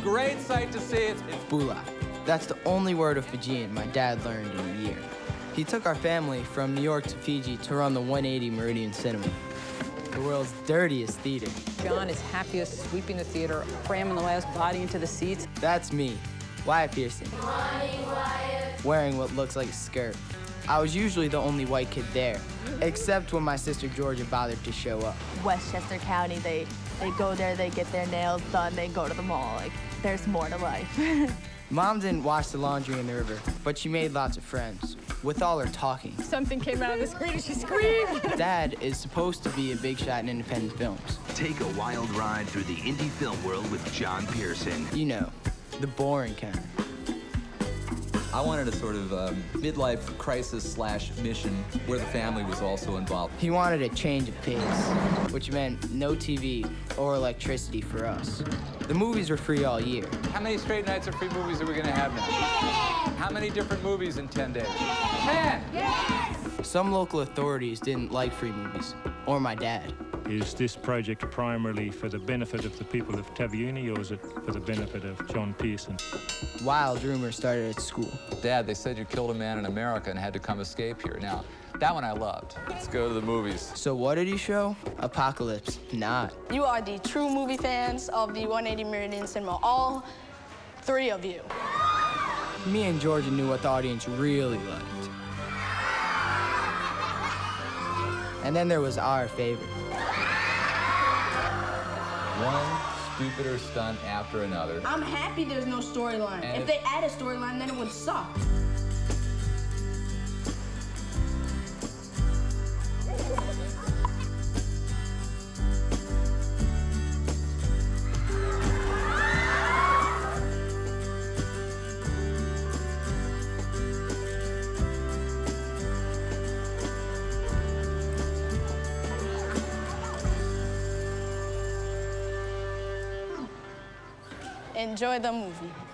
great sight to see. It's, it's Bula. That's the only word of Fijian my dad learned in a year. He took our family from New York to Fiji to run the 180 Meridian Cinema, the world's dirtiest theater. John is happiest sweeping the theater, cramming the last body into the seats. That's me, Wyatt Pierson, wearing what looks like a skirt. I was usually the only white kid there, except when my sister Georgia bothered to show up. Westchester County, they, they go there, they get their nails done, they go to the mall. Like, there's more to life. Mom didn't wash the laundry in the river, but she made lots of friends. With all her talking. Something came out of the screen and she screamed. Dad is supposed to be a big shot in independent films. Take a wild ride through the indie film world with John Pierson. You know, the boring kind. I wanted a sort of um, midlife crisis slash mission where the family was also involved. He wanted a change of pace, which meant no TV or electricity for us. The movies were free all year. How many straight nights of free movies are we going to have now? How many different movies in 10 days? 10! Yes. Some local authorities didn't like free movies, or my dad. Is this project primarily for the benefit of the people of Taveuni, or is it for the benefit of John Pierson? Wild rumors started at school. Dad, they said you killed a man in America and had to come escape here. Now, that one I loved. Let's go to the movies. So what did he show? Apocalypse. Not. You are the true movie fans of the 180 Meridian Cinema. All three of you. Me and Georgia knew what the audience really liked. And then there was our favorite. One stupider stunt after another. I'm happy there's no storyline. And If they add a storyline, then it would suck. Enjoy the movie.